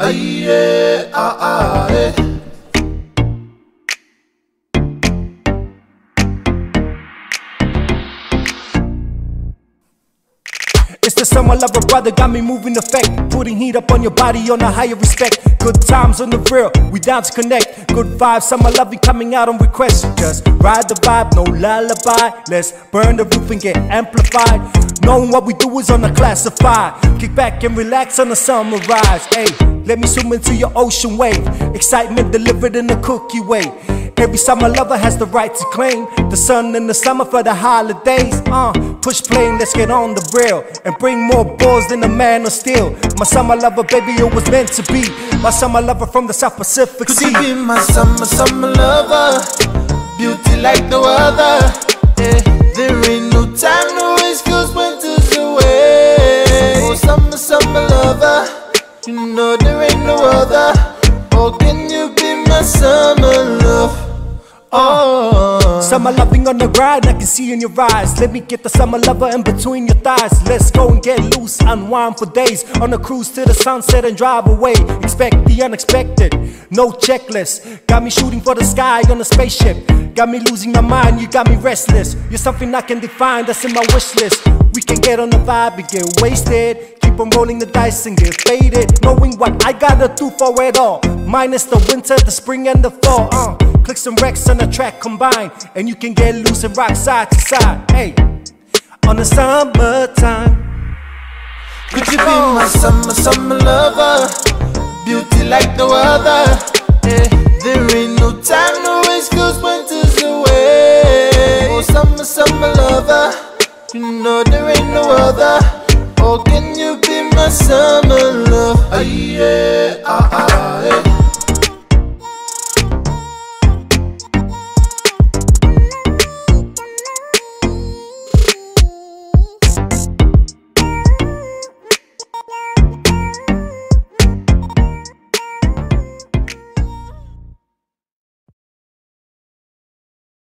Aye, ah, ah, eh. It's the summer lover brother got me moving effect. Putting heat up on your body on a higher respect. Good times on the real, we down to connect. Good vibes, summer lovey coming out on request. Just ride the vibe, no lullaby. Let's burn the roof and get amplified. Knowing what we do is on a classified. Kick back and relax on the summer rise. Hey, let me swim into your ocean wave. Excitement delivered in a Kuki way. Every summer lover has the right to claim the sun in the summer for the holidays. Uh, push plane, let's get on the rail and bring more balls than a man of steel. My summer lover, baby, it was meant to be. My summer lover from the South Pacific Could Sea. you be my summer, summer lover? Beauty like no other. Yeah, there ain't no time, no excuse, winter's away. Oh, summer, summer lover. You know there ain't no other. Oh, can you be my summer Summer loving on the grind, I can see in your eyes. Let me get the summer lover in between your thighs. Let's go and get loose, unwind for days. On a cruise to the sunset and drive away. Expect the unexpected, no checklist. Got me shooting for the sky on a spaceship. Got me losing my mind, you got me restless. You're something I can define, that's in my wish list. We can get on the vibe and get wasted. Keep on rolling the dice and get faded. Knowing what I gotta do for it all. Minus the winter, the spring, and the fall. Uh. Klix some Rex on the track combined, and you can get loose and rock side to side. Hey, on the summertime. could you be my summer, summer lover? Beauty like no other. Yeah, there ain't no time, no excuse, winter's away. Oh, summer, summer lover. You know there ain't no other summer love. Aye, yeah, uh, uh.